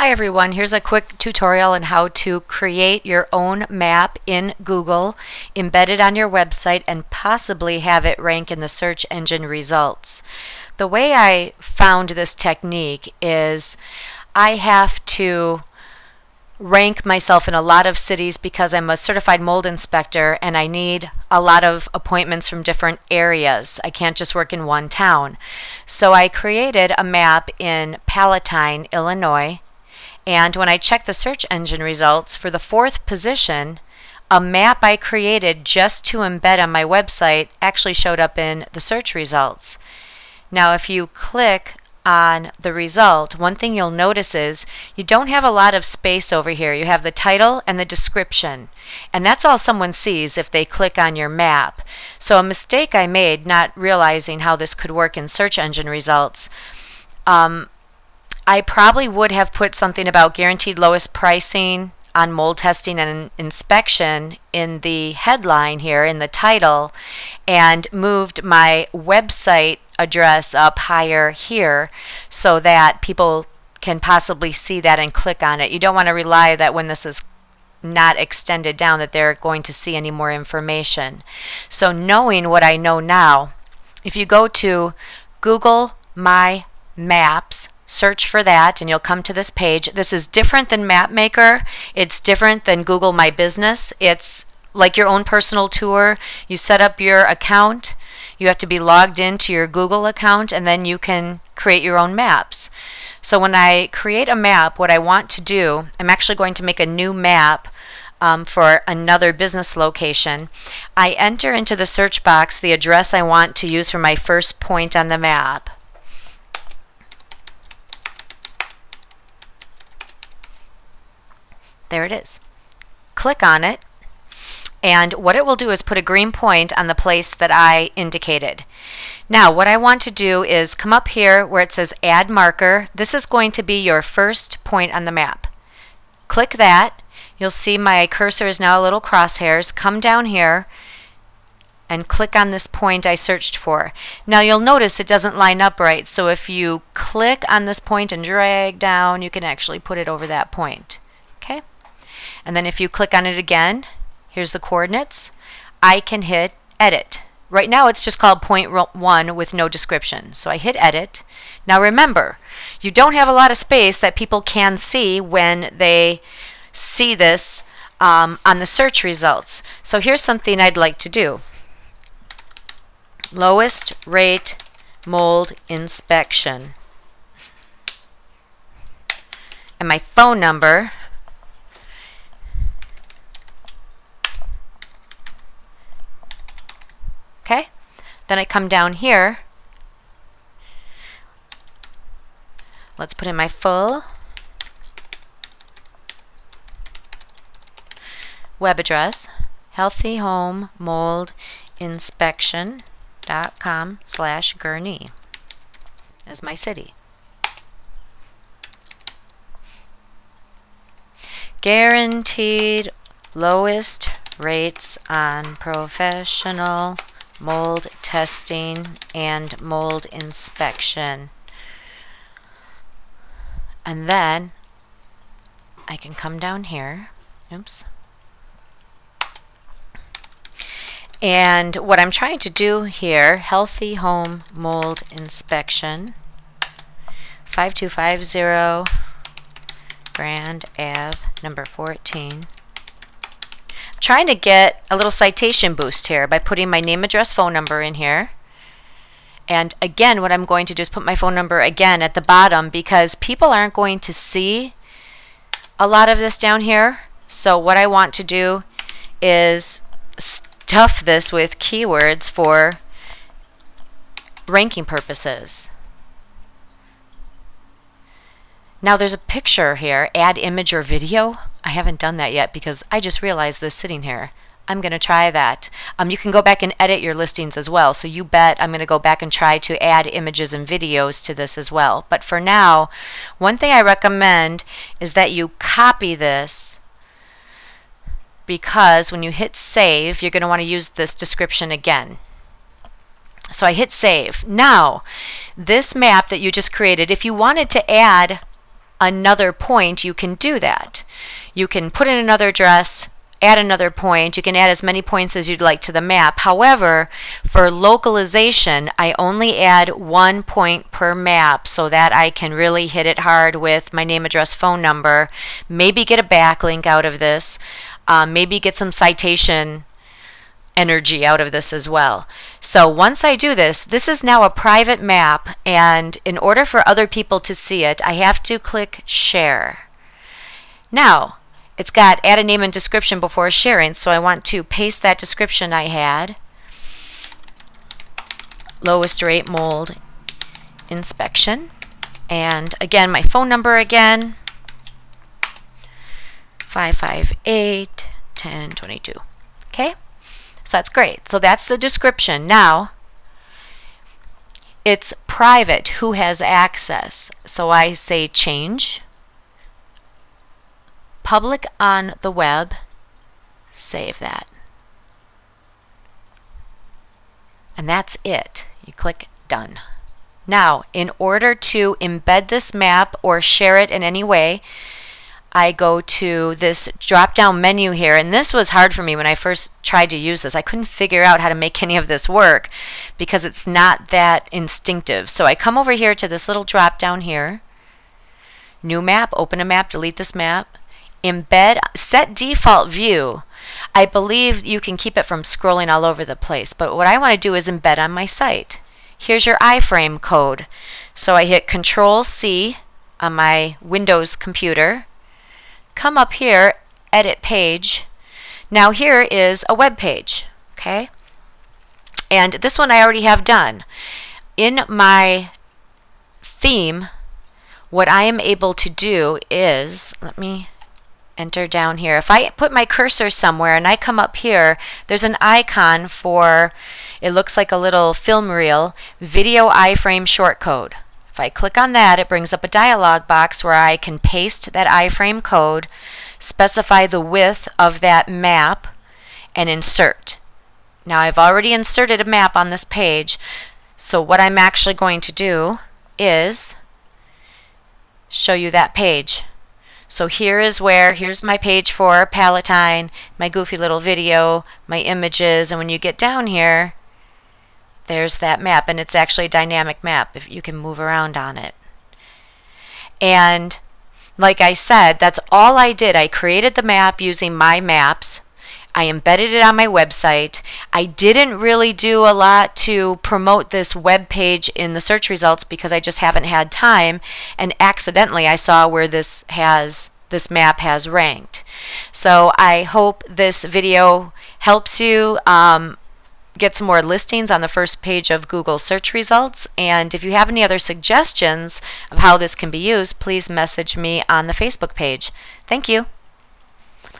Hi everyone, here's a quick tutorial on how to create your own map in Google, embed it on your website, and possibly have it rank in the search engine results. The way I found this technique is I have to rank myself in a lot of cities because I'm a certified mold inspector and I need a lot of appointments from different areas. I can't just work in one town. So I created a map in Palatine, Illinois. And when I checked the search engine results for the fourth position, a map I created just to embed on my website actually showed up in the search results. Now, if you click on the result, one thing you'll notice is you don't have a lot of space over here. You have the title and the description. And that's all someone sees if they click on your map. So a mistake I made not realizing how this could work in search engine results, um, I probably would have put something about guaranteed lowest pricing on mold testing and inspection in the headline here in the title and moved my website address up higher here so that people can possibly see that and click on it. You don't want to rely that when this is not extended down that they're going to see any more information. So knowing what I know now, if you go to Google My Maps, search for that and you'll come to this page. This is different than MapMaker. It's different than Google My Business. It's like your own personal tour. You set up your account you have to be logged into your Google account and then you can create your own maps. So when I create a map, what I want to do, I'm actually going to make a new map um, for another business location. I enter into the search box the address I want to use for my first point on the map. There it is. Click on it and what it will do is put a green point on the place that I indicated. Now what I want to do is come up here where it says add marker. This is going to be your first point on the map. Click that. You'll see my cursor is now a little crosshairs. Come down here and click on this point I searched for. Now you'll notice it doesn't line up right so if you click on this point and drag down you can actually put it over that point. And then if you click on it again Here's the coordinates. I can hit edit. Right now it's just called point one with no description. So I hit edit. Now remember, you don't have a lot of space that people can see when they see this um, on the search results. So here's something I'd like to do. Lowest rate mold inspection. And my phone number Okay? Then I come down here. Let's put in my full web address, healthyhomemoldinspectioncom slash Gurnee as my city. Guaranteed lowest rates on professional mold testing, and mold inspection. And then I can come down here. Oops. And what I'm trying to do here, Healthy Home Mold Inspection, 5250 Grand Ave, number 14 trying to get a little citation boost here by putting my name, address, phone number in here. And again, what I'm going to do is put my phone number again at the bottom because people aren't going to see a lot of this down here. So what I want to do is stuff this with keywords for ranking purposes. Now there's a picture here, add image or video. I haven't done that yet because I just realized this sitting here. I'm going to try that. Um, you can go back and edit your listings as well. So you bet I'm going to go back and try to add images and videos to this as well. But for now, one thing I recommend is that you copy this because when you hit save, you're going to want to use this description again. So I hit save. Now, this map that you just created, if you wanted to add another point, you can do that. You can put in another address, add another point. You can add as many points as you'd like to the map. However, for localization, I only add one point per map so that I can really hit it hard with my name, address, phone number, maybe get a backlink out of this, um, maybe get some citation energy out of this as well. So once I do this, this is now a private map and in order for other people to see it, I have to click share. Now, it's got add a name and description before sharing, so I want to paste that description I had. Lowest rate mold inspection. And again, my phone number again, 558 1022. Okay? So that's great. So that's the description. Now, it's private who has access. So I say change public on the web, save that. And that's it. You click done. Now, in order to embed this map or share it in any way, I go to this drop down menu here and this was hard for me when I first tried to use this. I couldn't figure out how to make any of this work because it's not that instinctive. So I come over here to this little drop down here, new map, open a map, delete this map, embed, set default view. I believe you can keep it from scrolling all over the place, but what I want to do is embed on my site. Here's your iframe code. So I hit Control C on my Windows computer, come up here, edit page. Now here is a web page, okay? And this one I already have done. In my theme, what I am able to do is, let me enter down here. If I put my cursor somewhere and I come up here, there's an icon for, it looks like a little film reel, video iframe shortcode. If I click on that, it brings up a dialog box where I can paste that iframe code, specify the width of that map, and insert. Now I've already inserted a map on this page, so what I'm actually going to do is show you that page. So here is where, here's my page for Palatine, my goofy little video, my images, and when you get down here, there's that map, and it's actually a dynamic map if you can move around on it. And like I said, that's all I did. I created the map using my maps. I embedded it on my website. I didn't really do a lot to promote this web page in the search results because I just haven't had time. And accidentally, I saw where this has this map has ranked. So I hope this video helps you um, get some more listings on the first page of Google search results. And if you have any other suggestions of how this can be used, please message me on the Facebook page. Thank you.